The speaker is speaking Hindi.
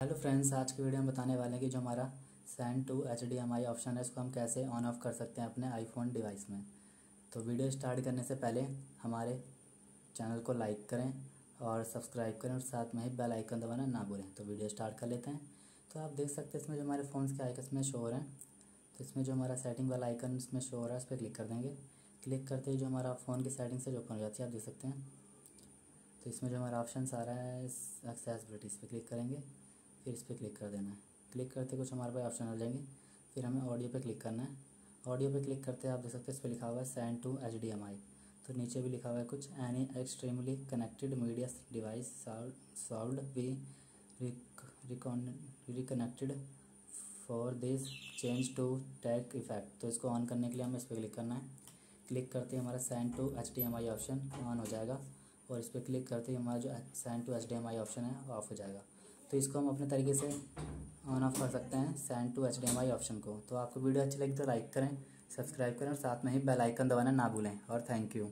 हेलो फ्रेंड्स, आज की वीडियो में बताने वाले हैं कि जो हमारा send to H D M I option है, इसको हम कैसे ऑन ऑफ़ कर सकते हैं अपने आईफोन डिवाइस में। तो वीडियो स्टार्ट करने से पहले हमारे चैनल को लाइक करें और सब्सक्राइब करें और साथ में ही बेल आइकन दबाना ना भूलें। तो वीडियो स्टार्ट कर लेते हैं। तो आप देख सकते हैं, इसमें जो हमारे फ़ोन के आइकन इसमें शो हो रहे हैं तो इसमें जो हमारा सेटिंग वाला आइकन इसमें शो हो रहा है, उस पर क्लिक कर देंगे। क्लिक करते ही जो हमारा फ़ोन की सेटिंग से ओपन हो जाती है, आप देख सकते हैं। तो इसमें जो हमारा ऑप्शन आ रहा है इस पर क्लिक करेंगे। फिर इस पर क्लिक कर देना है। क्लिक करते कुछ हमारे पास ऑप्शन आ जाएँगे। फिर हमें ऑडियो पे क्लिक करना है। ऑडियो पे क्लिक करते आप देख सकते हैं इस पर लिखा हुआ है send to H D M I तो नीचे भी लिखा हुआ है कुछ any extremely connected media device solve we reconnected for this change to take effect तो इसको ऑन करने के लिए हमें इस पर क्लिक करना है। क्लिक करते ही हमारा send to H D M I option on हो जाएगा। और इस पर क्लिक करते ही हमारा जो send to H D M I option है ऑफ़ हो जाएगा। तो इसको हम अपने तरीके से ऑन ऑफ़ कर सकते हैं सेंड टू एच ऑप्शन को। तो आपको वीडियो अच्छी लगी तो लाइक करें सब्सक्राइब करें और साथ में ही बेल आइकन दबाना ना भूलें। और थैंक यू